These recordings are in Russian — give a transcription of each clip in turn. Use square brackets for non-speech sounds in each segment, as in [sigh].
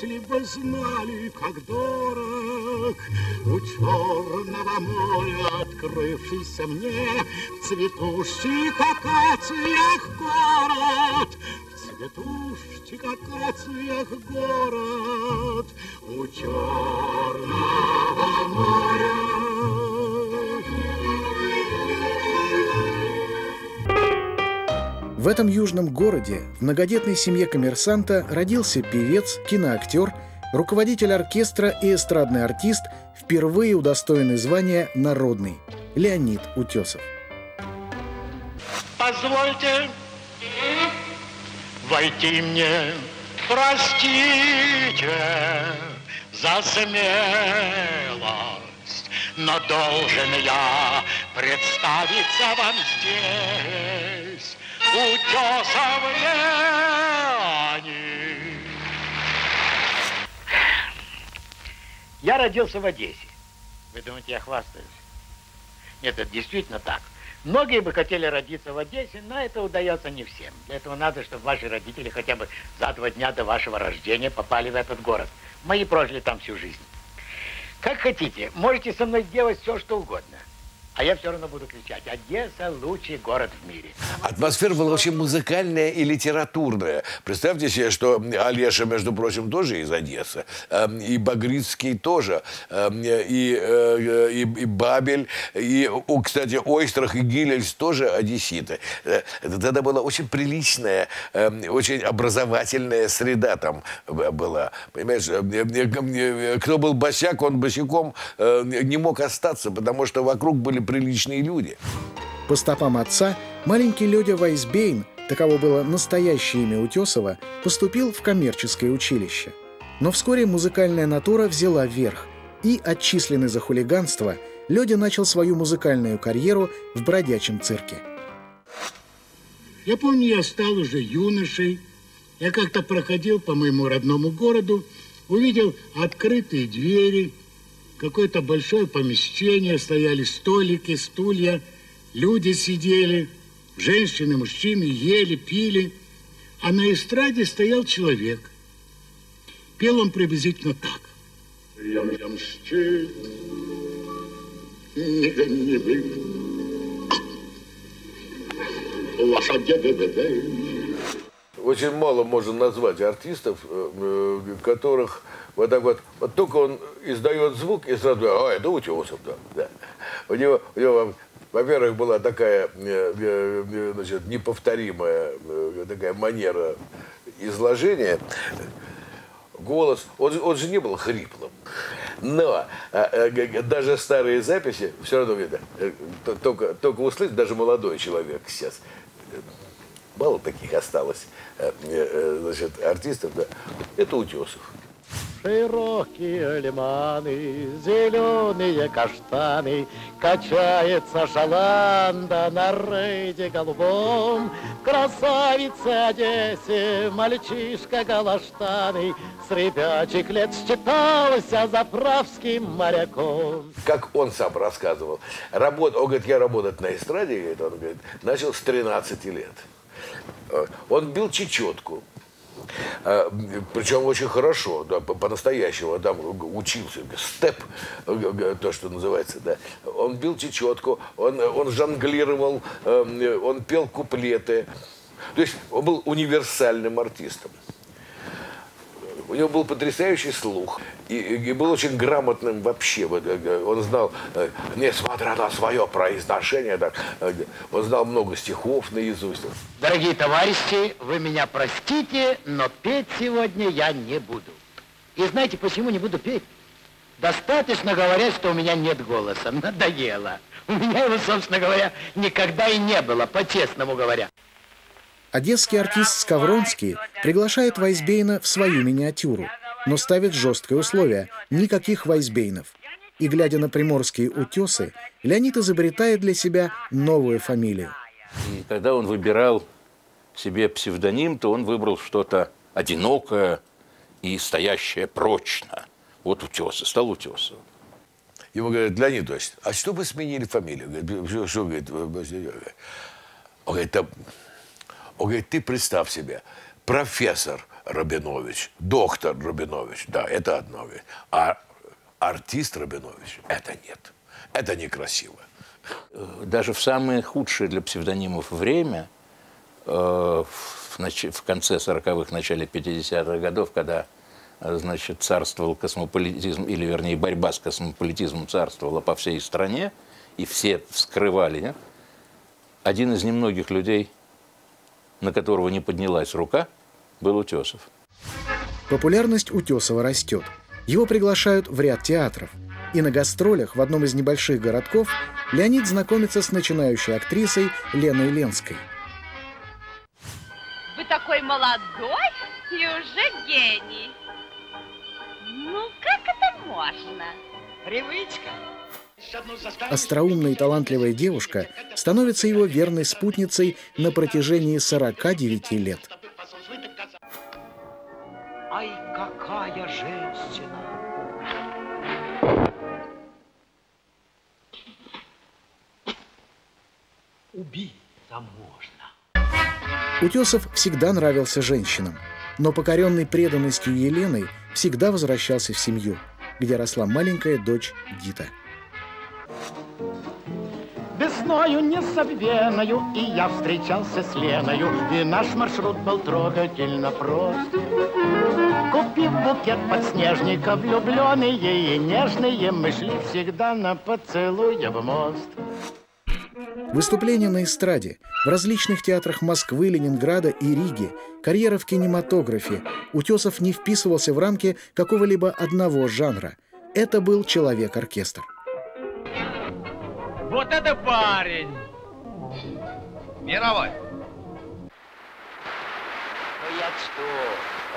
если бы знали, как дорог у черного моря открывшийся мне цветущих акациях город, цветущих акациях город у черного моря. В этом южном городе в многодетной семье коммерсанта родился певец, киноактер, руководитель оркестра и эстрадный артист, впервые удостоенный звания «Народный» Леонид Утесов. Позвольте войти мне, простите за смелость, но должен я представиться вам здесь утесов Леонид. Я родился в Одессе. Вы думаете, я хвастаюсь? Нет, это действительно так. Многие бы хотели родиться в Одессе, но это удается не всем. Для этого надо, чтобы ваши родители хотя бы за два дня до вашего рождения попали в этот город. Мои прожили там всю жизнь. Как хотите, можете со мной делать все, что угодно. А я все равно буду кричать, Одесса – лучший город в мире. Атмосфера была очень музыкальная и литературная. Представьте себе, что Олеша, между прочим, тоже из Одессы. Эм, и Багрицкий тоже. Эм, и, э, и, и Бабель. И, кстати, Ойстрах и Гилельс тоже одесситы. Э, тогда была очень приличная, эм, очень образовательная среда там была. Понимаешь, э, кто был босяк, он босиком не мог остаться, потому что вокруг были приличные люди. По стопам отца маленький Лёдя Вайсбейн, таково было настоящее имя Утесова, поступил в коммерческое училище. Но вскоре музыкальная натура взяла верх, и, отчисленный за хулиганство, Лёдя начал свою музыкальную карьеру в бродячем цирке. Я помню, я стал уже юношей. Я как-то проходил по моему родному городу, увидел открытые двери, какое-то большое помещение, стояли столики, стулья, люди сидели, женщины, мужчины ели, пили, а на эстраде стоял человек. Пел он приблизительно так. Очень мало можно назвать артистов, э, э, которых вот так вот, вот только он издает звук и сразу, а, это Утесов, да. да. У него, у него во-первых, была такая э, значит, неповторимая такая манера изложения. Голос, он, он же не был хриплым. Но даже старые записи все равно видно. Только, только услышать, даже молодой человек сейчас. Мало таких осталось значит, артистов, да. Это Утесов. Широкие лиманы, зеленые каштаны, Качается шаланда на рейде голубом. Красавица Одессе, мальчишка галаштаны, С ребячих лет считался заправским моряком. Как он сам рассказывал, работ, он говорит, я работать на эстраде, говорит, он говорит, начал с 13 лет. Он бил чечетку, а, Причем очень хорошо, да, по-настоящему. Там учился степ, то, что называется, да. Он бил чечетку, он, он жонглировал, он пел куплеты. То есть он был универсальным артистом. У него был потрясающий слух. И, и был очень грамотным вообще. Э, он знал, э, несмотря на свое произношение, так, э, он знал много стихов наизусть. Дорогие товарищи, вы меня простите, но петь сегодня я не буду. И знаете, почему не буду петь? Достаточно говорят, что у меня нет голоса. [laughs] Надоело. У меня его, собственно говоря, никогда и не было, по-честному говоря. Одесский артист Скавронский приглашает Вайсбейна в свою миниатюру, но ставит жесткое условие – никаких Вайсбейнов. И, глядя на приморские утесы, Леонид изобретает для себя новую фамилию. И когда он выбирал себе псевдоним, то он выбрал что-то одинокое и стоящее прочно. Вот утесы, стал утесом. Ему говорят, Леонид Ильич, а что вы сменили фамилию? Говорит, что, что говорит? Он говорит, он говорит, ты представь себе, профессор Рабинович, доктор Рабинович, да, это одно. А артист Рабинович, это нет. Это некрасиво. Даже в самое худшее для псевдонимов время, э, в, конце 40-х, начале 50-х годов, когда значит, царствовал космополитизм, или, вернее, борьба с космополитизмом царствовала по всей стране, и все вскрывали, нет? один из немногих людей, на которого не поднялась рука, был Утесов. Популярность Утесова растет. Его приглашают в ряд театров. И на гастролях в одном из небольших городков Леонид знакомится с начинающей актрисой Леной Ленской. Вы такой молодой и уже гений. Ну, как это можно? Привычка. Остроумная и талантливая девушка становится его верной спутницей на протяжении 49 лет. Ай, какая женщина! Убить можно. Утесов всегда нравился женщинам, но покоренный преданностью Еленой всегда возвращался в семью, где росла маленькая дочь Дита. Весною незабвеною И я встречался с Леною И наш маршрут был трогательно прост Купив букет подснежника Влюбленные и нежные Мы шли всегда на поцелуя в мост Выступления на эстраде, в различных театрах Москвы, Ленинграда и Риги, карьера в кинематографе. Утесов не вписывался в рамки какого-либо одного жанра. Это был человек-оркестр. Вот это парень! Мировой! Ну я что?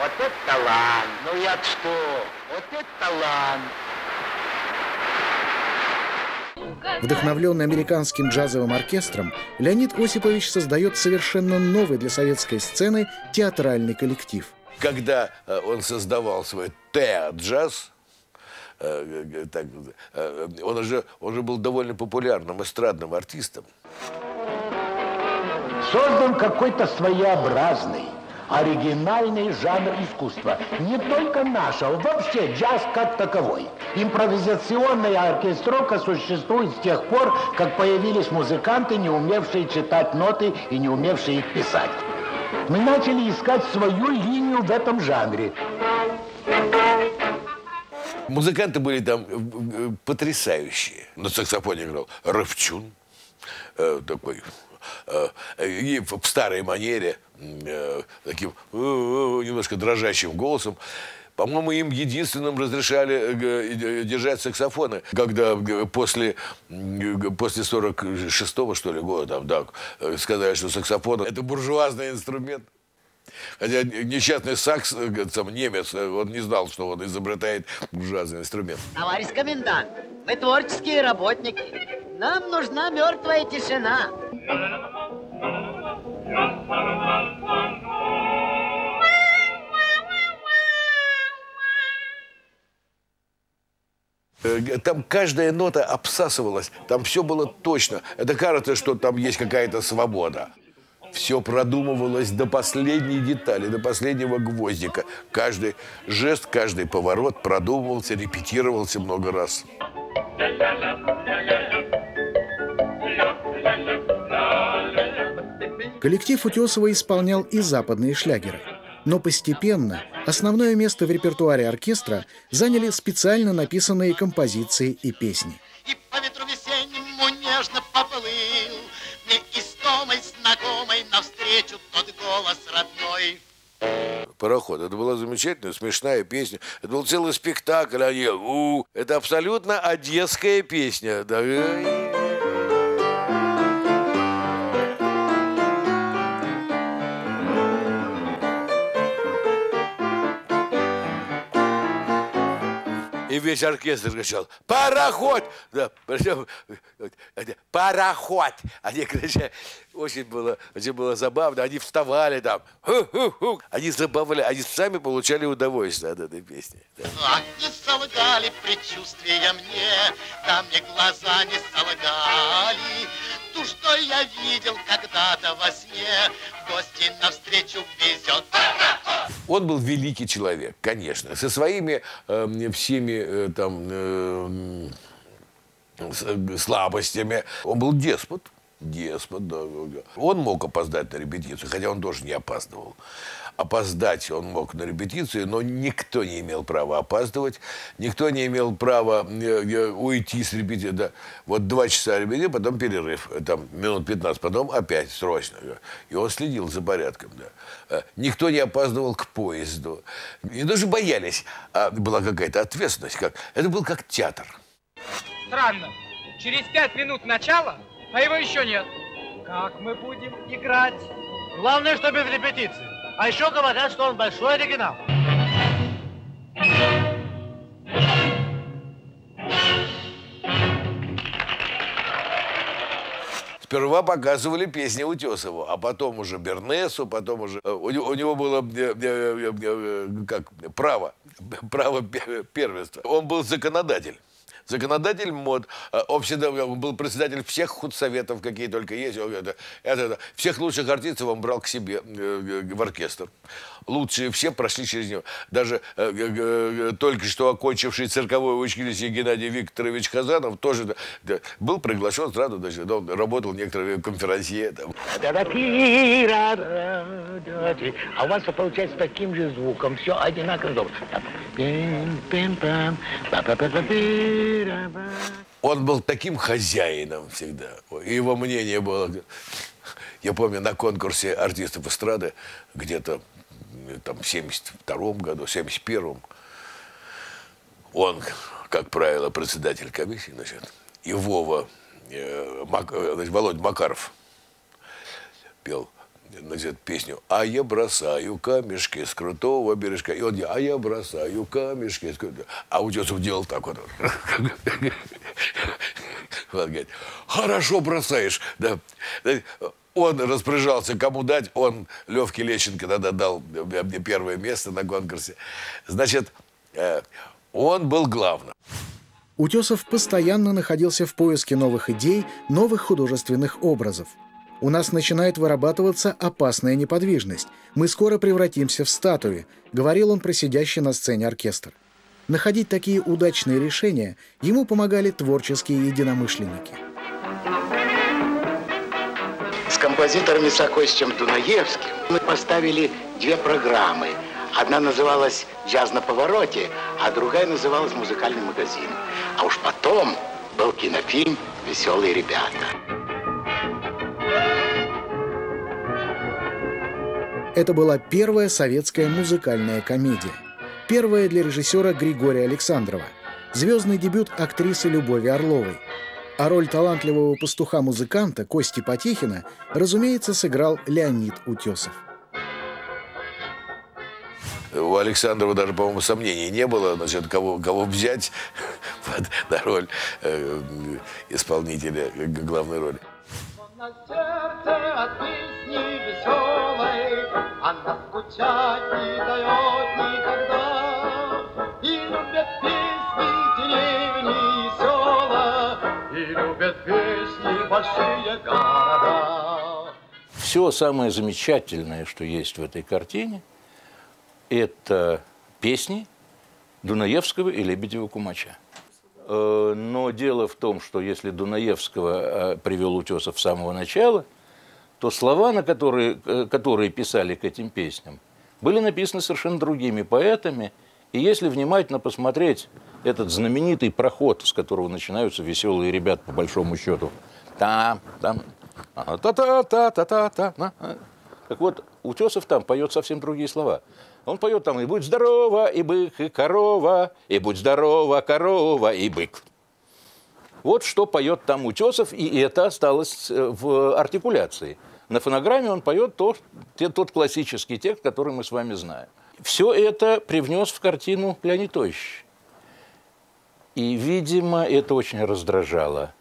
Вот это талант! Ну я что? Вот это талант! Вдохновленный американским джазовым оркестром, Леонид Осипович создает совершенно новый для советской сцены театральный коллектив. Когда э, он создавал свой театр-джаз, э, так, э, он, уже, он уже был довольно популярным эстрадным артистом. Создан какой-то своеобразный оригинальный жанр искусства. Не только нашего, вообще джаз как таковой. Импровизационная оркестровка существует с тех пор, как появились музыканты, не умевшие читать ноты и не умевшие их писать. Мы начали искать свою линию в этом жанре. Музыканты были там э, э, потрясающие. На саксофоне играл Равчун, э, такой Э, и в старой манере, э, таким э, немножко дрожащим голосом. По-моему, им единственным разрешали держать саксофоны, когда после, после 46-го, что ли, года, там, да, сказали, что саксофон – это буржуазный инструмент. Хотя несчастный сакс, сам немец, он не знал, что он изобретает буржуазный инструмент. Товарищ комендант, мы творческие работники. Нам нужна мертвая тишина. Э, там каждая нота обсасывалась, там все было точно. Это кажется, что там есть какая-то свобода. Все продумывалось до последней детали, до последнего гвоздика. Каждый жест, каждый поворот продумывался, репетировался много раз. Коллектив Утесова исполнял и западные шлягеры. Но постепенно основное место в репертуаре оркестра заняли специально написанные композиции и песни. И по ветру Пароход. Это была замечательная, смешная песня. Это был целый спектакль. Они, у, это абсолютно одесская песня. Да. И весь оркестр кричал «Пароход!» да, «Пароход!» Они кричали. Очень было, очень было забавно. Они вставали там. Ху -ху -ху. Они забавляли, они сами получали удовольствие от этой песни. Да. Ах, не солгали предчувствия мне, да мне глаза не солгали. Ту, что я видел когда-то во сне, гости навстречу везет. Он был великий человек, конечно, со своими э, всеми э, там э, с- слабостями. Он был деспот. Деспот, да, да, да. Он мог опоздать на репетицию, хотя он тоже не опаздывал. Опоздать он мог на репетицию, но никто не имел права опаздывать, никто не имел права э, э, уйти с репетиции. Да. Вот два часа репетиции, потом перерыв, э, там минут 15, потом опять срочно. И он следил за порядком. Да. Никто не опаздывал к поезду. И даже боялись, а была какая-то ответственность. Как, это был как театр. Странно. Через пять минут начала, а его еще нет. Как мы будем играть? Главное, что без репетиции. А еще говорят, что он большой оригинал. Сперва показывали песни Утесову, а потом уже Бернесу, потом уже... э, У него, у него было э, э, как, право, право пе- первенства. Он был законодатель. Законодатель мод. Э, всегда он был председатель всех худсоветов, какие только есть. Он это- это- это. Всех лучших артистов он брал к себе э, э, в оркестр. Лучшие все прошли через него. Даже э, э, э, только что окончивший цирковое училище Геннадий Викторович Казанов тоже да, был приглашен сразу, даже, да, он работал некоторые конферансье. Там. А у вас получается таким же звуком. Все одинаково. Он был таким хозяином всегда. И его мнение было... Я помню, на конкурсе артистов эстрады где-то э, там, в 72 году, в 71 он, как правило, председатель комиссии, значит, и Вова, э, Мак- э, значит, Володя Макаров пел значит, песню «А я бросаю камешки с крутого бережка». И он делал «А я бросаю камешки с крутого». А Утесов делал так вот. [laughs] Говорит, хорошо бросаешь. Да. Он распоряжался, кому дать. Он Левке Лещенко тогда дал мне первое место на конкурсе. Значит, э, он был главным. Утесов постоянно находился в поиске новых идей, новых художественных образов. У нас начинает вырабатываться опасная неподвижность. Мы скоро превратимся в статуи, говорил он про сидящий на сцене оркестр. Находить такие удачные решения ему помогали творческие единомышленники. С композитором Исаковичем Дунаевским мы поставили две программы. Одна называлась «Джаз на повороте», а другая называлась «Музыкальный магазин». А уж потом был кинофильм «Веселые ребята». Это была первая советская музыкальная комедия. Первая для режиссера Григория Александрова. Звездный дебют актрисы Любови Орловой. А роль талантливого пастуха-музыканта Кости Потехина, разумеется, сыграл Леонид Утесов. У Александрова даже, по-моему, сомнений не было, значит, кого, кого взять [laughs] под- на роль э, исполнителя г- главной роли. На сердце от песни веселой Она скучать не дает никогда И любят песни деревни и села И любят песни большие города Все самое замечательное, что есть в этой картине, это песни Дунаевского и Лебедева-Кумача. Э, Но дело в том, что если Дунаевского э, привел Утесов с самого начала, то слова, на которые, э, которые писали к этим песням, были написаны совершенно другими поэтами. И если внимательно посмотреть этот знаменитый проход, с которого начинаются веселые ребята, по большому счету, там, там, та-та-та-та-та-та. а. Так вот, Утесов там поет совсем другие слова. Он поет там «И будь здорова, и бык, и корова, и будь здорова, корова, и бык». Вот что поет там Утесов, и это осталось э, в артикуляции. На фонограмме он поет то, те- тот классический текст, который мы с вами знаем. Все это привнес в картину Леонид Тощий. И, видимо, это очень раздражало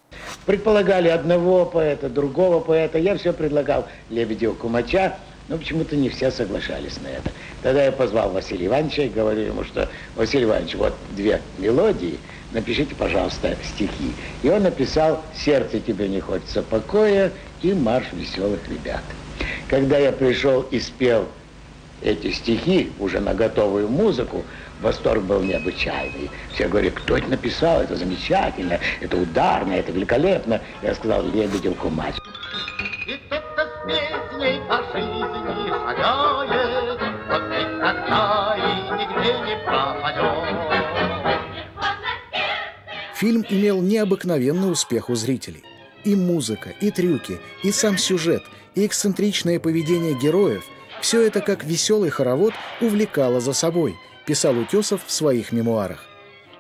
Предполагали одного поэта, другого поэта. Я все предлагал Лебедева Кумача, но почему-то не все соглашались на это. Тогда я позвал Василия Ивановича и говорю ему, что Василий Иванович, вот две мелодии, напишите, пожалуйста, стихи. И он написал «Сердце тебе не хочется покоя» и «Марш веселых ребят». Когда я пришел и спел эти стихи уже на готовую музыку, восторг был необычайный. Все говорят, кто это написал, это замечательно, это ударно, это великолепно. Я сказал, Лебедев Кумач. И с песней по жизни шагает, Вот никогда и нигде не пропадет. Фильм имел необыкновенный успех у зрителей. И музыка, и трюки, и сам сюжет, и эксцентричное поведение героев – все это, как веселый хоровод, увлекало за собой, писал Утесов в своих мемуарах.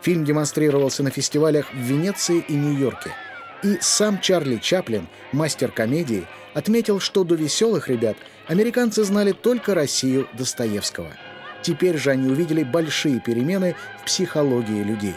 Фильм демонстрировался на фестивалях в Венеции и Нью-Йорке. И сам Чарли Чаплин, мастер комедии, отметил, что до «Веселых ребят» американцы знали только Россию Достоевского. Теперь же они увидели большие перемены в психологии людей.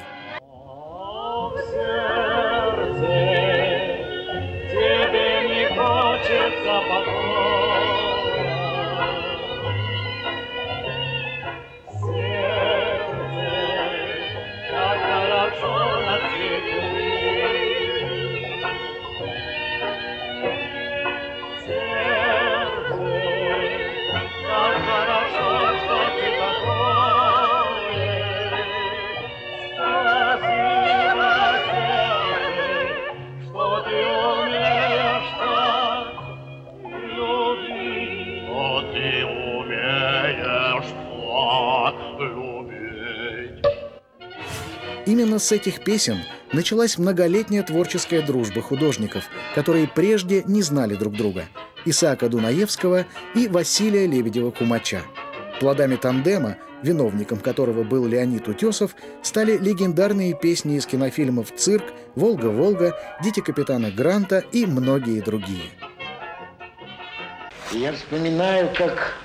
С этих песен началась многолетняя творческая дружба художников, которые прежде не знали друг друга – Исаака Дунаевского и Василия Лебедева-Кумача. Плодами тандема, виновником которого был Леонид Утесов, стали легендарные песни из кинофильмов «Цирк», «Волга-Волга», «Дети капитана Гранта» и многие другие. Я вспоминаю, как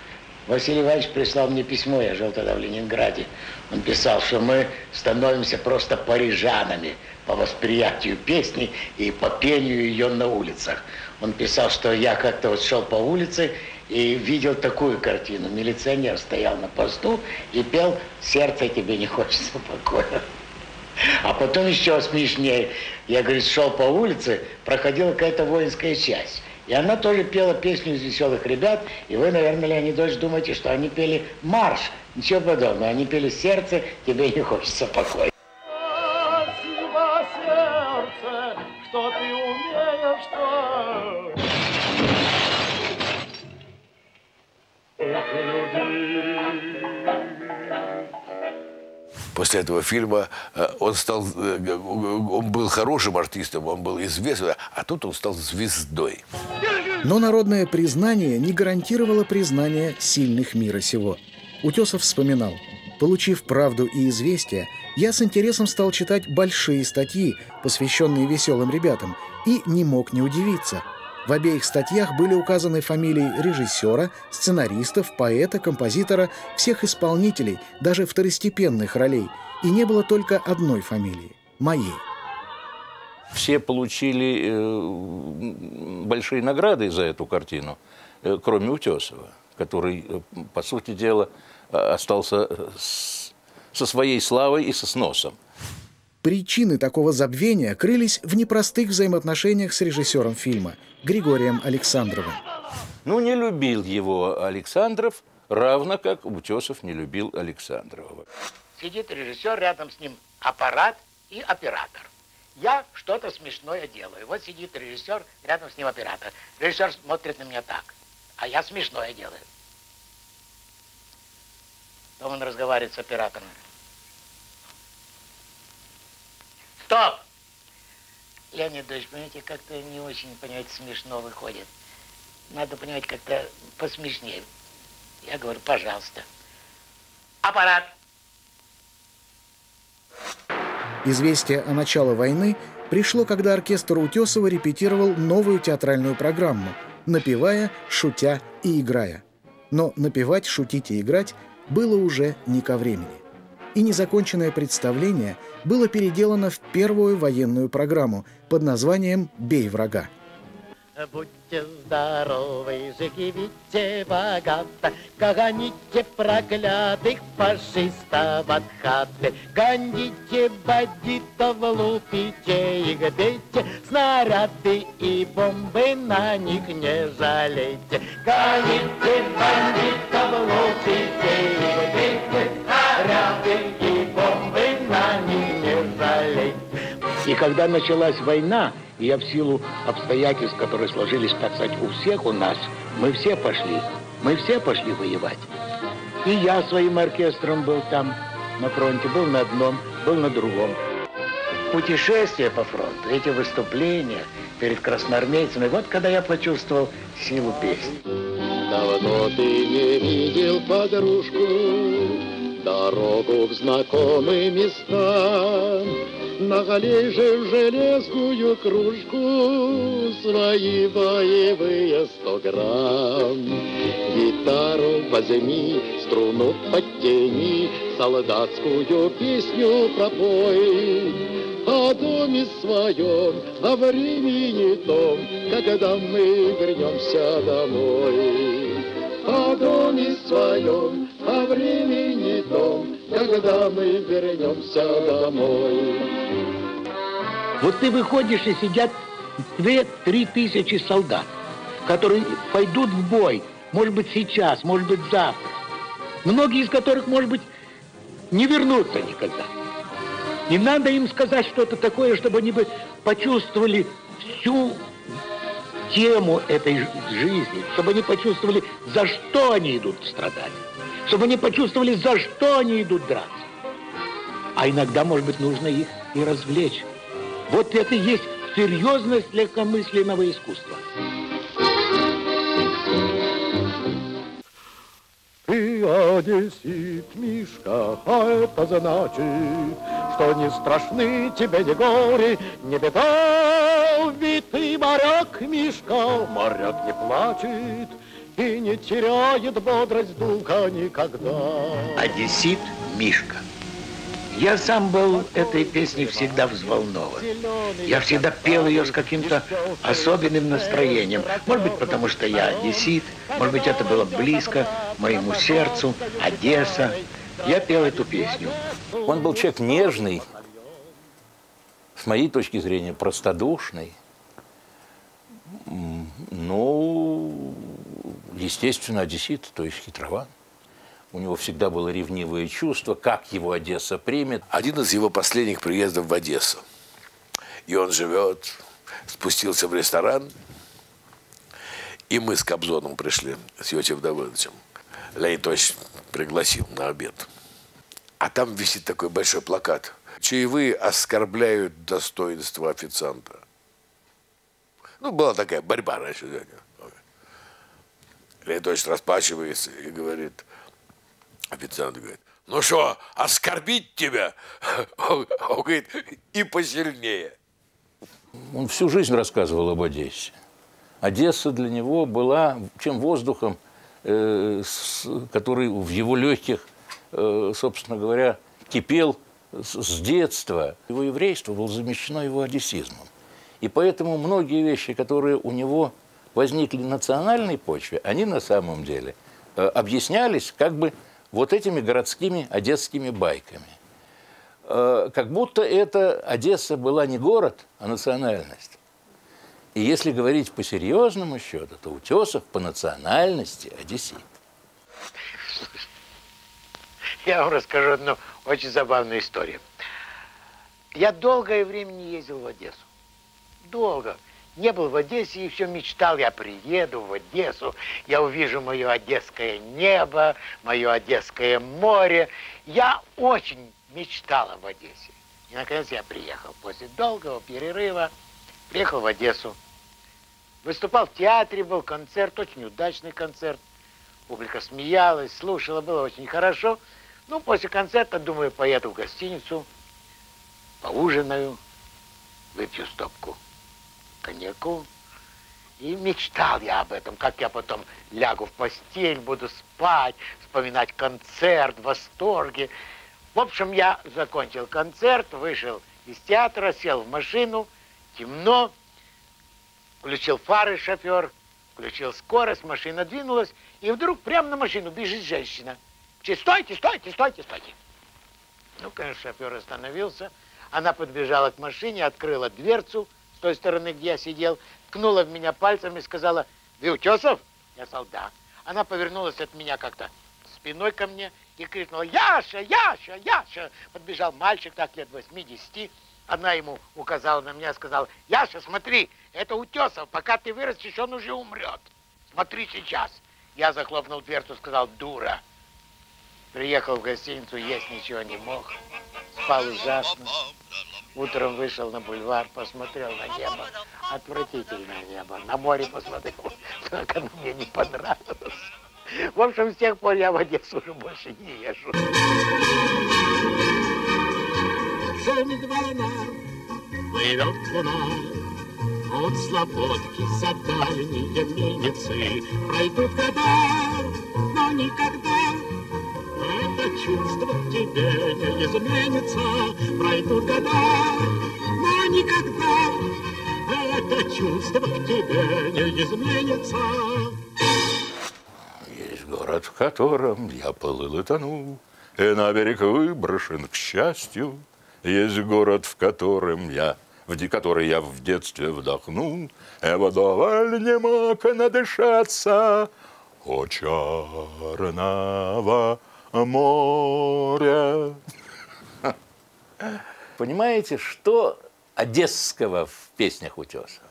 Василий Иванович прислал мне письмо, я жил тогда в Ленинграде. Он писал, что мы становимся просто парижанами по восприятию песни и по пению ее на улицах. Он писал, что я как-то вот шел по улице и видел такую картину. Милиционер стоял на посту и пел «Сердце тебе не хочется покоя». А потом еще смешнее. Я, говорит, шел по улице, проходила какая-то воинская часть. И она тоже пела песню из «Веселых ребят», и вы, наверное, Леонид Ильич, думаете, что они пели марш. Ничего подобного. Они пели «Сердце, тебе не хочется покоя». Спасибо, сердце, что ты умеешь так. После этого фильма э, он стал, э, он был хорошим артистом, он был известным, а тут он стал звездой. Но народное признание не гарантировало признание сильных мира сего. Утесов вспоминал. Получив правду и известия, я с интересом стал читать большие статьи, посвященные веселым ребятам, и не мог не удивиться. В обеих статьях были указаны фамилии режиссера, сценаристов, поэта, композитора, всех исполнителей, даже второстепенных ролей, и не было только одной фамилии – моей. Все получили э, большие награды за эту картину, э, кроме Утесова, который, э, по сути дела, остался с, со своей славой и со сносом. Причины такого забвения крылись в непростых взаимоотношениях с режиссером фильма Григорием Александровым. Ну, не любил его Александров, равно как Утесов не любил Александрова. Сидит режиссер, рядом с ним аппарат и оператор. Я что-то смешное делаю. Вот сидит режиссер, рядом с ним оператор. Режиссер смотрит на меня так, а я смешное делаю. Потом он разговаривает с оператором. Стоп! Леонид Ильич, понимаете, как-то не очень, понимаете, смешно выходит. Надо, понимать, как-то посмешнее. Я говорю, пожалуйста. Аппарат. Известие о начале войны пришло, когда оркестр Утесова репетировал новую театральную программу, напевая, шутя и играя. Но напевать, шутить и играть было уже не ко времени. И незаконченное представление было переделано в первую военную программу под названием «Бей врага». Будьте здоровы, живите богато, Гоните проклятых фашистов от хаты, Гоните бандитов, лупите их, бейте, Снаряды и бомбы на них не жалейте. Гоните бандитов, лупите их, бейте, Снаряды и бомбы на них не жалейте. И когда началась война, я в силу обстоятельств, которые сложились, так сказать, у всех у нас, мы все пошли, мы все пошли воевать. И я своим оркестром был там на фронте, был на одном, был на другом. Путешествия по фронту, эти выступления перед красноармейцами, вот когда я почувствовал силу песни. Давно ты не видел подружку, Дорогу в знакомые места. Наголей же в железную кружку Свои боевые сто грамм. Гитару возьми, струну подтяни, Солдатскую песню пропой. О доме своем, о времени том, Когда мы вернемся домой. О доме своем, о времени том, Когда мы вернемся домой. Вот ты выходишь и сидят две-три тысячи солдат, которые пойдут в бой, может быть, сейчас, может быть, завтра. Многие из которых, может быть, не вернутся никогда. И надо им сказать что-то такое, чтобы они бы почувствовали всю тему этой жизни, чтобы они почувствовали, за что они идут страдать, чтобы они почувствовали, за что они идут драться. А иногда, может быть, нужно их и развлечь. Вот это и есть серьезность легкомысленного искусства. Ты одессит, Мишка, а это значит, что не страшны тебе ни горе, ни беда. Моряк, Мишка, моряк не плачет и не теряет бодрость духа никогда. Одессит Мишка. Я сам был этой песней всегда взволнован. Я всегда пел ее с каким-то особенным настроением. Может быть, потому что я одессит, может быть, это было близко моему сердцу, Одесса. Я пел эту песню. Он был человек нежный, с моей точки зрения, простодушный. Ну, естественно, одессит, то есть хитрован. У него всегда было ревнивое чувство, как его Одесса примет. Один из его последних приездов в Одессу. И он живет, спустился в ресторан, и мы с Кобзоном пришли, с Йосифом Давыдовичем. Леонид Ильич пригласил на обед. А там висит такой большой плакат. Чаевые оскорбляют достоинство официанта. Ну, была такая борьба раньше. Леонид Ильич расплачивается и говорит, официант говорит, ну что, оскорбить тебя? Он говорит, и посильнее. Он всю жизнь рассказывал об Одессе. Одесса для него была чем воздухом, э, с- который в его легких, э, собственно говоря, кипел с, с детства. Его еврейство было замещено его одессизмом. И поэтому многие вещи, которые у него возникли на национальной почве, они на самом деле э, объяснялись как бы вот этими городскими одесскими байками. Э, как будто это Одесса была не город, а национальность. И если говорить по серьезному счету, то Утесов по национальности одессит. Я вам расскажу одну очень забавную историю. Я долгое время не ездил в Одессу. Долго. Не был в Одессе и все мечтал, я приеду в Одессу, я увижу мое одесское небо, мое одесское море. Я очень мечтал об Одессе. И, наконец, я приехал после долгого перерыва, приехал в Одессу. Выступал в театре, был концерт, очень удачный концерт. Публика смеялась, слушала, было очень хорошо. Ну, после концерта, думаю, поеду в гостиницу, поужинаю, выпью стопку коньяку. И мечтал я об этом, как я потом лягу в постель, буду спать, вспоминать концерт в восторге. В общем, я закончил концерт, вышел из театра, сел в машину, темно. Включил фары шофер, включил скорость, машина двинулась, и вдруг прямо на машину бежит женщина. Че, Стойте, стойте, стойте, стойте. Ну, конечно, шофер остановился. Она подбежала к машине, открыла дверцу с той стороны, где я сидел, ткнула в меня пальцем и сказала, вы Утесов? Я сказал, да. Она повернулась от меня как-то спиной ко мне и крикнула, Яша, Яша, Яша. Подбежал мальчик, так лет 80. Она ему указала на меня, сказала, Яша, смотри, это Утесов, пока ты вырастешь, он уже умрет. Смотри сейчас. Я захлопнул дверцу, сказал, дура. Приехал в гостиницу, есть ничего не мог. Спал ужасно. Утром вышел на бульвар, посмотрел на небо. Отвратительное небо. На море посмотрел, как оно мне не понравилось. В общем, с тех пор я в Одессу уже больше не езжу. От слободки за дальние мельницы. Пройдут года, но никогда это чувство к тебе не изменится. Пройдут года, но никогда это чувство к тебе не изменится. Есть город, в котором я плыл и тонул, И на берег выброшен к счастью. Есть город, в котором я в который я в детстве вдохнул, и вдоволь не мог надышаться о черного моря. Понимаете, что одесского в песнях Утесова?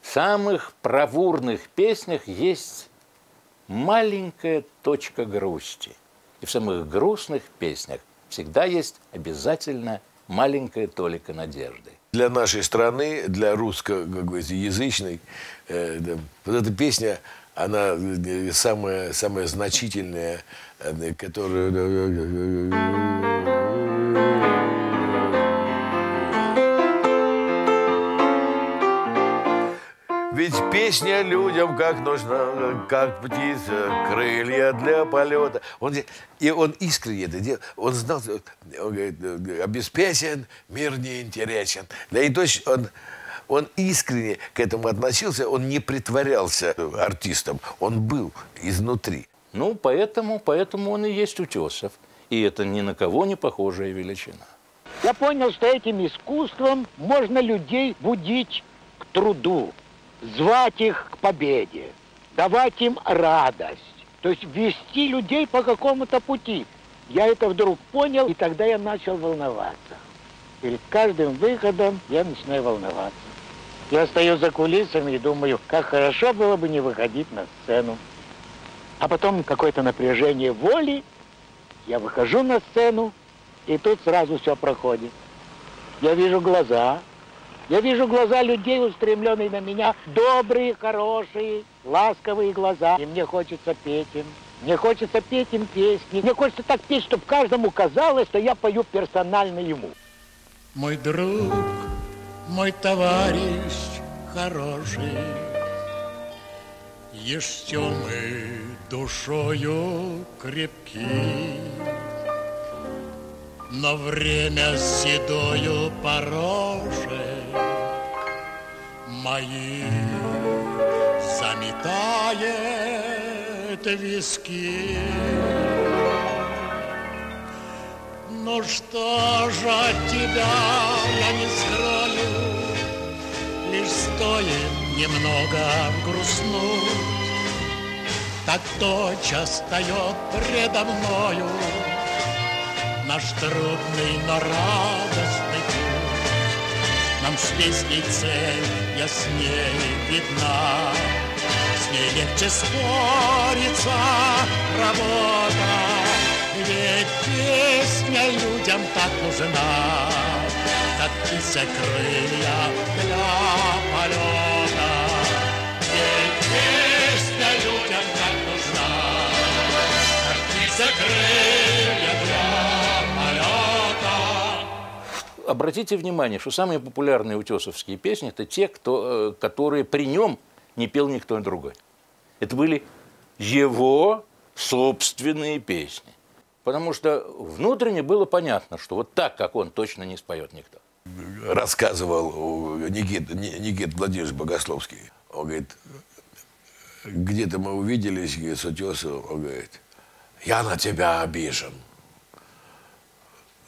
В самых бравурных песнях есть маленькая точка грусти. И в самых грустных песнях всегда есть обязательно маленькая толика надежды. Для нашей страны, для русскоязычной, э, да, вот эта песня, она э, самая, самая значительная, э, которая... Ведь песня людям как нужна, как птица, крылья для полета. Он, и он искренне это делал. Он знал, он говорит, э, обеспечен, мир не интересен. Да и то есть он, он искренне к этому относился, он не притворялся артистом, он был изнутри. Ну, поэтому, поэтому он и есть Утесов. И это ни на кого не похожая величина. Я понял, что этим искусством можно людей будить к труду, звать их к победе, давать им радость, то есть вести людей по какому-то пути. Я это вдруг понял, и тогда я начал волноваться. Перед каждым выходом я начинаю волноваться. Я стою за кулисами и думаю, как хорошо было бы не выходить на сцену. А потом какое-то напряжение воли, я выхожу на сцену, и тут сразу все проходит. Я вижу глаза, я вижу глаза людей, устремленные на меня, добрые, хорошие, ласковые глаза. И мне хочется петь им. Мне хочется петь им песни. Мне хочется так петь, чтобы каждому казалось, что я пою персонально ему. Мой друг, мой товарищ хороший, Еще мы душою крепки, Но время седою пороже Мои заметает виски. Ну что же от тебя я не скрою, Лишь стоит немного грустнуть, Так тотчас встает предо мною Наш трудный, но радостный путь. Нам с песней цель яснее видна, С ней легче спорится работа, ведь песня людям так нужна, как птица крылья для полета. Ведь песня людям так нужна, как птица крылья для полета. Обратите внимание, что самые популярные утесовские песни – это те, кто, э, которые при нем не пел никто другой. Это были его собственные песни. Потому что внутренне было понятно, что вот так, как он, точно не споет никто. Рассказывал Никит, Никит Владимирович Богословский. Он говорит, где-то мы увиделись с Утесовым. Он говорит, я на тебя обижен.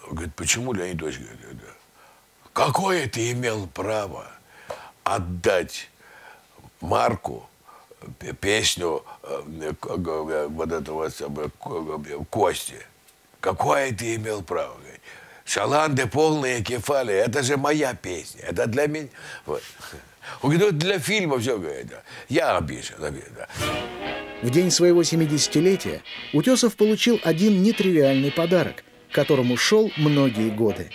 Он говорит, почему, Леонид Ильич? Говорит, какое ты имел право отдать Марку песню э, вот этого Кости? Какое ты имел право? Шаланды полные кефали, это же моя песня, это для меня. Вот. Он говорит, для фильма все, говорит, я обижен, обижен. В день своего 70-летия Утесов получил один нетривиальный подарок, которому шел многие годы.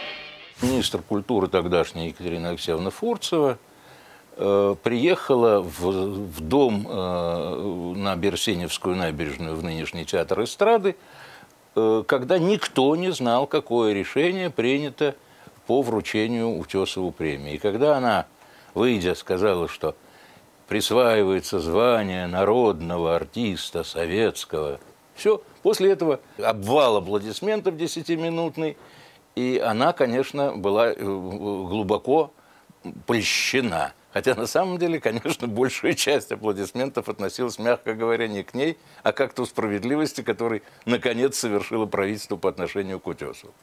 Министр культуры тогдашняя Екатерина Алексеевна Фурцева э, приехала в, в дом э, на Берсеневскую набережную в нынешний театр эстрады, когда никто не знал, какое решение принято по вручению Утесову премии. И когда она выйдя, сказала, что присваивается звание народного артиста советского. Все, после этого обвал аплодисментов десятиминутный, и она, конечно, была э, глубоко польщена. Хотя на самом деле, конечно, [laughs] большая часть аплодисментов относилась, мягко говоря, не к ней, а к акту справедливости, который, наконец, совершило правительство по отношению к Утесову.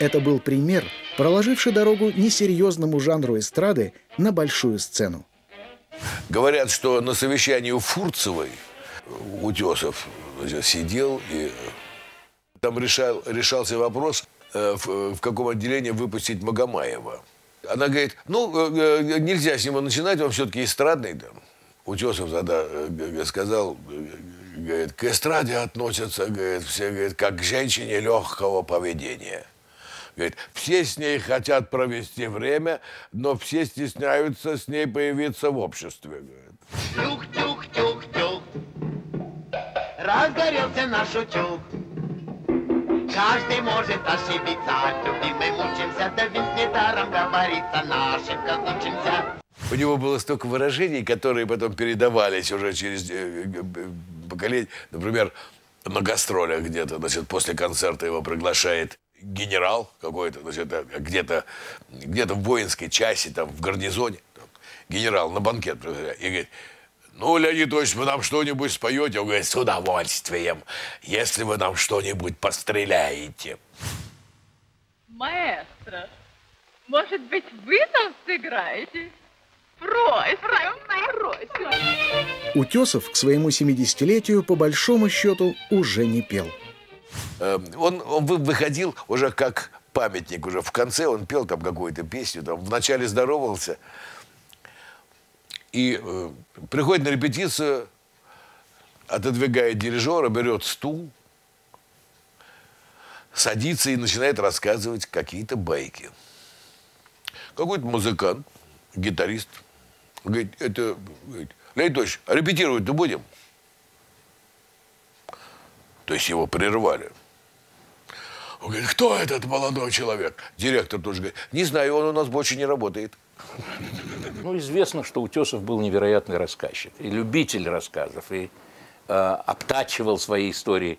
Это был пример, проложивший дорогу несерьезному жанру эстрады на большую сцену. Говорят, что на совещании у Фурцевой Утесов сидел и там решал, решался вопрос, э, в, в каком отделении выпустить Магомаева. Она говорит, ну, э, э, нельзя с него начинать, он все-таки эстрадный. Да. Утесов тогда сказал, говорит, к эстраде относятся, говорит, все, говорит, как к женщине легкого поведения. Говорит, все с ней хотят провести время, но все стесняются с ней появиться в обществе. Тюх-тюх-тюх-тюх, разгорелся наш утюг. Каждый может ошибиться, любимый мучимся, да ведь недаром говорится, на ошибках учимся. У него было столько выражений, которые потом передавались уже через э, э, поколение. Например, на гастролях где-то, значит, после концерта его приглашает генерал какой-то, значит, где-то где в воинской части, там, в гарнизоне, там, генерал на банкет и говорит, ну, Леонид Ильич, вы нам что-нибудь споете? Он говорит, с удовольствием, если вы нам что-нибудь постреляете. Маэстро, может быть, вы там сыграете? Просим, просим. Утесов к своему 70-летию по большому счету уже не пел. Эм, он, он выходил уже как памятник, уже в конце он пел там какую-то песню, там вначале здоровался, и э, приходит на репетицию, отодвигает дирижера, берет стул, садится и начинает рассказывать какие-то байки. Какой-то музыкант, гитарист, говорит, это, говорит, Леонид а репетировать-то будем? То есть его прервали. Он говорит, кто этот молодой человек? Директор тоже говорит, не знаю, он у нас больше не работает. Ну, известно, что Утесов был невероятный рассказчик, и любитель рассказов, и э, обтачивал свои истории.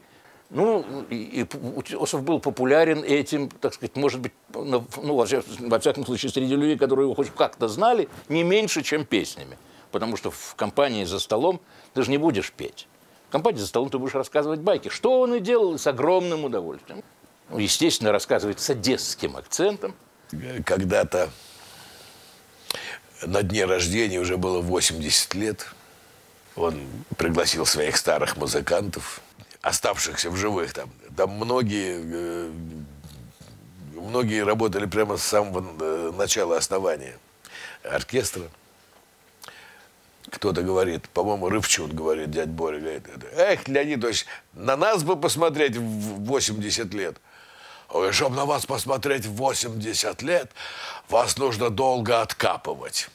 Ну, и, и Утесов был популярен этим, так сказать, может быть, ну, во, во всяком случае, среди людей, которые его хоть как-то знали, не меньше, чем песнями. Потому что в компании за столом ты же не будешь петь компании за столом ты будешь рассказывать байки. Что он и делал с огромным удовольствием. Ну, естественно, рассказывает с одесским акцентом. Когда-то на дне рождения уже было 80 лет. Он пригласил своих старых музыкантов, оставшихся в живых там. Там многие, э, многие работали прямо с самого э, начала основания оркестра кто-то говорит, по-моему, Рывчун говорит, дядь Боря, говорит, эх, Леонид Ильич, на нас бы посмотреть в 80 лет. Чтобы на вас посмотреть в 80 лет, вас нужно долго откапывать.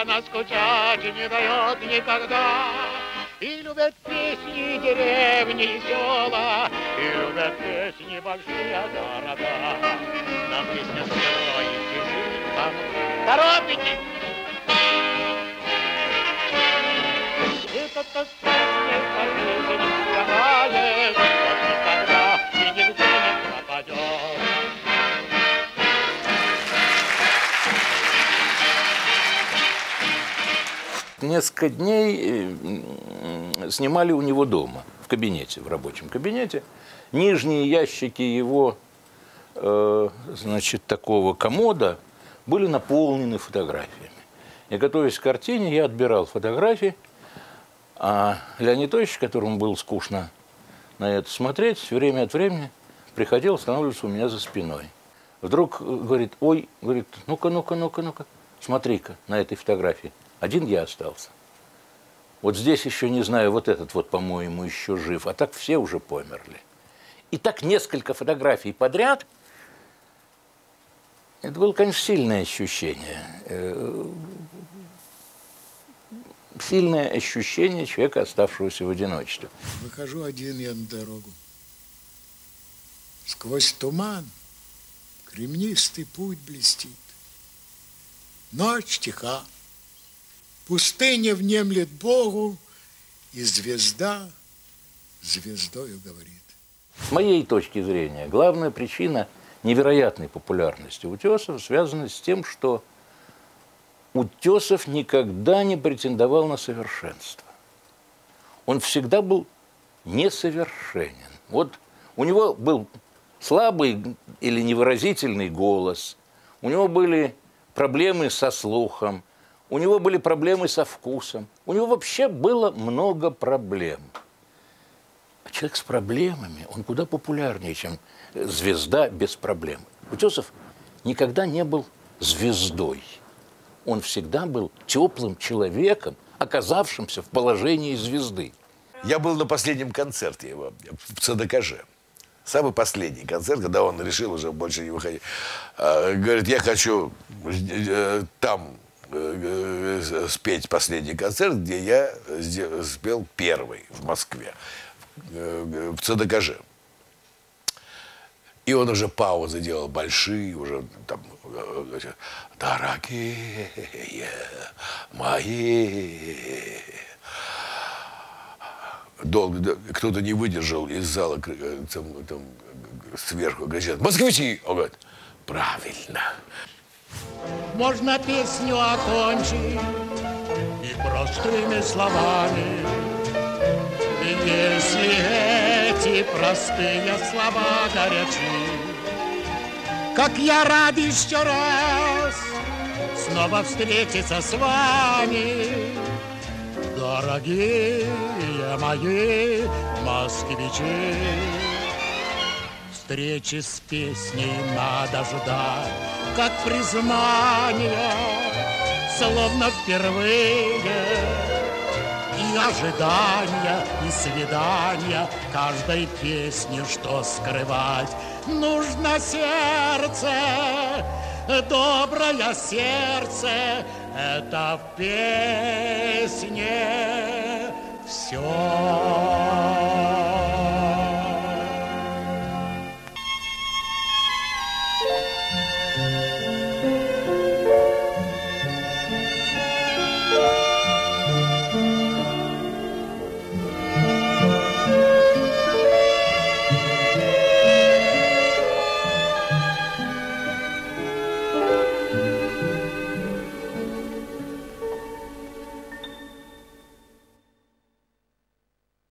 она скучать не дает никогда. И любят песни деревни и села, И любят песни большие города. Нам песня стоит жить вам. Торопитесь! Это-то по жизни сгорает, вот никогда и нигде не пропадет. Несколько дней э, снимали у него дома, в кабинете, в рабочем кабинете. Нижние ящики его, э, значит, такого комода были наполнены фотографиями. И готовясь к картине, я отбирал фотографии, а Леонид Ильич, которому было скучно на это смотреть, время от времени приходил, останавливался у меня за спиной. Вдруг э, говорит, ой, говорит, ну-ка, ну-ка, ну-ка, ну-ка, смотри-ка на этой фотографии. Один я остался. Вот здесь еще не знаю, вот этот вот, по-моему, еще жив, а так все уже померли. И так несколько фотографий подряд. Это было, конечно, сильное ощущение. Э, Сильное ощущение человека, оставшегося в одиночестве. Выхожу один я на дорогу. Сквозь туман кремнистый путь блестит. Ночь тиха. Пустыня внемлет Богу, и звезда звездою говорит. С моей точки зрения, главная причина невероятной популярности утесов связана с тем, что Утесов никогда не претендовал на совершенство. Он всегда был несовершенен. Вот у него был слабый или невыразительный голос, у него были проблемы со слухом, у него были проблемы со вкусом, у него вообще было много проблем. А человек с проблемами, он куда популярнее, чем звезда без проблем. Утесов никогда не был звездой – он всегда был теплым человеком, оказавшимся в положении звезды. Я был на последнем концерте его в ЦДКЖ. Самый последний концерт, когда он решил уже больше не выходить. А, говорит, я хочу э, там э, э, спеть последний концерт, где я спел первый в Москве, в ЦДКЖ. И он уже паузы делал большие, уже там, дорогие мои. Долго, кто-то не выдержал из зала, там, там, сверху кричат, москвичи! Он говорит, правильно. Можно песню окончить и простыми словами, если эти простые слова горячи, как я рад еще раз снова встретиться с вами, дорогие мои москвичи. Встречи с песней надо ждать, как признание, словно впервые ожидания, и свидания каждой песни, что скрывать. Нужно сердце, доброе сердце, это в песне все